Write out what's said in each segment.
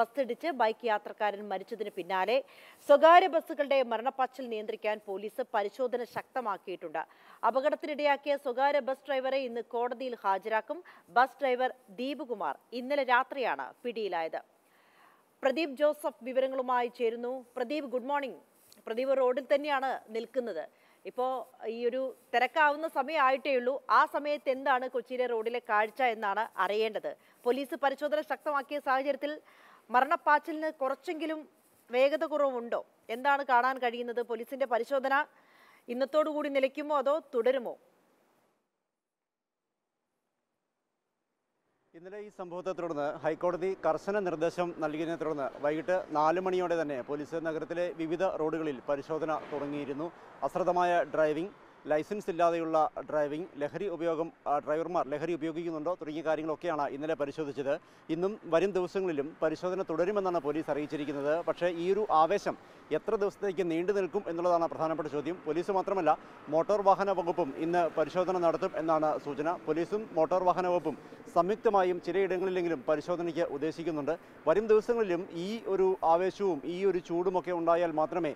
ബസ്സിടിച്ച് bike യാത്രക്കാരൻ മരിച്ചതിന് പിന്നാലെ സ്വകാര്യ ബസ്സുകളുടെ മരണപ്പാച്ചിൽ നിയന്ത്രിക്കാൻ പോലീസ് പരിശോധന ശക്തമാക്കിയിട്ടുണ്ട്. അപകടത്തിനിടയാക്കിയ സ്വകാര്യ ബസ് ഡ്രൈവറെ ഇന്ന് കോടതിയിൽ ഹാജരാക്കും. ബസ് ഡ്രൈവർ ദീപകുമാർ ഇന്നലെ രാത്രിയാണ് പിടിയിലായത്. പ്രദീപ് ജോസഫ് വിവരങ്ങളുമായി ചേരുന്നു. Pradeep good morning. പ്രദീപ് റോഡിൽ തന്നെയാണ് നിൽക്കുന്നത്. ഇപ്പോൾ ഈ ഒരു തിരക്കാവുന്ന സമയമായിട്ടേ ഉള്ളൂ. ആ സമയത്ത് എന്താണ് കൊച്ചിയിലെ റോഡിലെ കാഴ്ച എന്നാണ് അറിയേണ്ടത്. പോലീസ് പരിശോധന ശക്തമാക്കിയ സാഹചര്യത്തിൽ മരണപ്പാച്ചിലിന് കുറച്ചെങ്കിലും വേഗത കുറവുണ്ടോ എന്താണ് കാണാൻ കഴിയുന്നത്? പോലീസിന്റെ പരിശോധന ഇന്നത്തോടു കൂടി നിലയ്ക്കുമോ അതോ തുടരുമോ? ഇന്നലെ ഈ സംഭവത്തെ തുടർന്ന് ഹൈക്കോടതി കർശന നിർദ്ദേശം നൽകിയതിനെ തുടർന്ന് വൈകിട്ട് നാല് മണിയോടെ തന്നെ പോലീസ് നഗരത്തിലെ വിവിധ റോഡുകളിൽ പരിശോധന തുടങ്ങിയിരുന്നു. അശ്രദ്ധമായ ഡ്രൈവിംഗ് ലൈസൻസ് ഇല്ലാതെയുള്ള ഡ്രൈവിംഗ് ലഹരി ഉപയോഗം ഡ്രൈവർമാർ ലഹരി ഉപയോഗിക്കുന്നുണ്ടോ തുടങ്ങിയ കാര്യങ്ങളൊക്കെയാണ് ഇന്നലെ പരിശോധിച്ചത്. ഇന്നും വരും ദിവസങ്ങളിലും പരിശോധന തുടരുമെന്നാണ് പോലീസ് അറിയിച്ചിരിക്കുന്നത്. പക്ഷേ ഈ ഒരു ആവേശം എത്ര ദിവസത്തേക്ക് നീണ്ടു നിൽക്കും എന്നുള്ളതാണ് പ്രധാനപ്പെട്ട ചോദ്യം. പോലീസ് മാത്രമല്ല മോട്ടോർ വാഹന വകുപ്പും ഇന്ന് പരിശോധന നടത്തും എന്നാണ് സൂചന. പോലീസും മോട്ടോർ വാഹന വകുപ്പും സംയുക്തമായും ചിലയിടങ്ങളിലെങ്കിലും പരിശോധനയ്ക്ക് ഉദ്ദേശിക്കുന്നുണ്ട്. വരും ദിവസങ്ങളിലും ഈ ഒരു ആവേശവും ഈ ഒരു ചൂടുമൊക്കെ ഉണ്ടായാൽ മാത്രമേ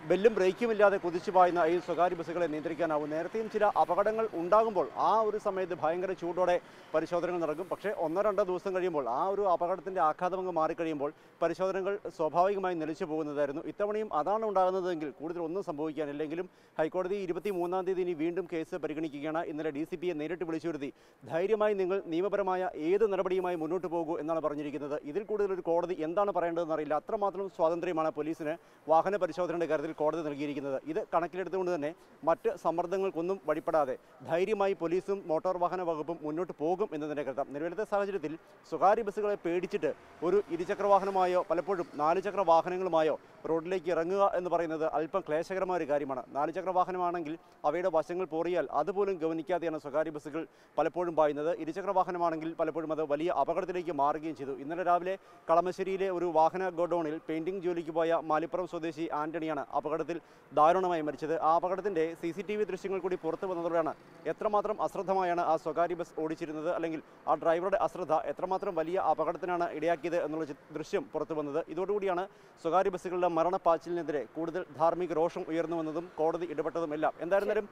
ബെല്ലും ബ്രേക്കും ഇല്ലാതെ കുതിച്ചു പായുന്ന ഈ സ്വകാര്യ ബസ്സുകളെ നിയന്ത്രിക്കാനാവും. നേരത്തെയും ചില അപകടങ്ങൾ ഉണ്ടാകുമ്പോൾ ആ ഒരു സമയത്ത് ഭയങ്കര ചൂടോടെ പരിശോധനകൾ നടക്കും. പക്ഷേ ഒന്നോ രണ്ടോ ദിവസം കഴിയുമ്പോൾ ആ ഒരു അപകടത്തിന്റെ ആഘാതം അങ്ങ് മാറിക്കഴിയുമ്പോൾ പരിശോധനകൾ സ്വാഭാവികമായി നിലച്ചു പോകുന്നതായിരുന്നു. ഇത്തവണയും അതാണ് ഉണ്ടാകുന്നതെങ്കിൽ കൂടുതൽ ഒന്നും സംഭവിക്കാനില്ലെങ്കിലും ഹൈക്കോടതി ഇരുപത്തി മൂന്നാം തീയതി ഇനി വീണ്ടും കേസ് പരിഗണിക്കുകയാണ്. ഇന്നലെ ഡി സി പിയെ നേരിട്ട് വിളിച്ചുവരുത്തി ധൈര്യമായി നിങ്ങൾ നിയമപരമായ ഏത് നടപടിയുമായി മുന്നോട്ട് പോകൂ എന്നാണ് പറഞ്ഞിരിക്കുന്നത്. ഇതിൽ കൂടുതൽ ഒരു കോടതി എന്താണ് പറയേണ്ടതെന്ന് അറിയില്ല. അത്രമാത്രം സ്വാതന്ത്ര്യമാണ് പോലീസിന് വാഹന പരിശോധനയുടെ കാര്യത്തിൽ കോടതി നൽകിയിരിക്കുന്നത്. ഇത് കണക്കിലെടുത്തുകൊണ്ട് തന്നെ മറ്റ് സമ്മർദ്ദങ്ങൾക്കൊന്നും വഴിപ്പെടാതെ ധൈര്യമായി പോലീസും മോട്ടോർ വാഹന വകുപ്പും മുന്നോട്ട് പോകും എന്ന് തന്നെ കരുതാം നിലവിലത്തെ സാഹചര്യത്തിൽ സ്വകാര്യ ബസ്സുകളെ പേടിച്ചിട്ട് ഒരു ഇരുചക്ര വാഹനമായോ പലപ്പോഴും നാലുചക്ര വാഹനങ്ങളുമായോ റോഡിലേക്ക് ഇറങ്ങുക എന്ന് പറയുന്നത് അല്പം ക്ലേശകരമായ ഒരു കാര്യമാണ്. നാല് ചക്ര വാഹനമാണെങ്കിൽ അവയുടെ വശങ്ങൾ പോറിയാൽ അതുപോലും ഗവനിക്കാതെയാണ് സ്വകാര്യ ബസ്സുകൾ പലപ്പോഴും പായുന്നത്. ഇരുചക്ര വാഹനമാണെങ്കിൽ പലപ്പോഴും അത് വലിയ അപകടത്തിലേക്ക് മാറുകയും ചെയ്തു. ഇന്നലെ രാവിലെ കളമശ്ശേരിയിലെ ഒരു വാഹന ഗോഡൌണിൽ പെയിന്റിംഗ് ജോലിക്ക് പോയ മാലിപ്പുറം സ്വദേശി ആന്റണിയാണ് അപകടത്തിൽ ദാരുണമായി മരിച്ചത്. ആ അപകടത്തിന്റെ സി സി ടി വി ദൃശ്യങ്ങൾ കൂടി പുറത്തു വന്നതോടെയാണ് എത്രമാത്രം അശ്രദ്ധമായാണ് ആ സ്വകാര്യ ബസ് ഓടിച്ചിരുന്നത് അല്ലെങ്കിൽ ആ ഡ്രൈവറുടെ അശ്രദ്ധ എത്രമാത്രം വലിയ അപകടത്തിനാണ് ഇടയാക്കിയത് എന്നുള്ള ദൃശ്യം പുറത്തു വന്നത്. ഇതോടുകൂടിയാണ് സ്വകാര്യ ബസ്സുകളുടെ മരണപ്പാച്ചിലിനെതിരെ കൂടുതൽ ധാർമ്മിക രോഷം ഉയർന്നു വന്നതും കോടതി ഇടപെട്ടതും എല്ലാം എന്തായിരുന്നാലും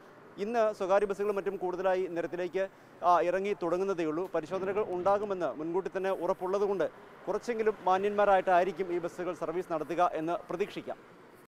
ഇന്ന് സ്വകാര്യ ബസ്സുകളും മറ്റും കൂടുതലായി നിരത്തിലേക്ക് ഇറങ്ങി തുടങ്ങുന്നതേ ഉള്ളൂ. പരിശോധനകൾ ഉണ്ടാകുമെന്ന് മുൻകൂട്ടി തന്നെ ഉറപ്പുള്ളതുകൊണ്ട് കുറച്ചെങ്കിലും മാന്യന്മാരായിട്ടായിരിക്കും ഈ ബസ്സുകൾ സർവീസ് നടത്തുക എന്ന് പ്രതീക്ഷിക്കാം.